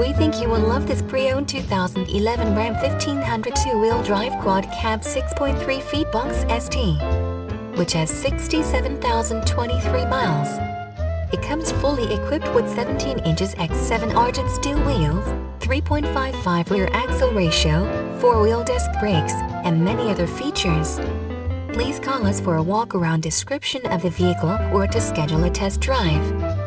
We think you will love this pre-owned 2011 Ram 1500 two-wheel drive quad cab 6.3 feet box ST, which has 67,023 miles. It comes fully equipped with 17 inches x 7 Argent steel wheels, 3.55 rear axle ratio, 4-wheel disc brakes, and many other features. Please call us for a walk-around description of the vehicle or to schedule a test drive.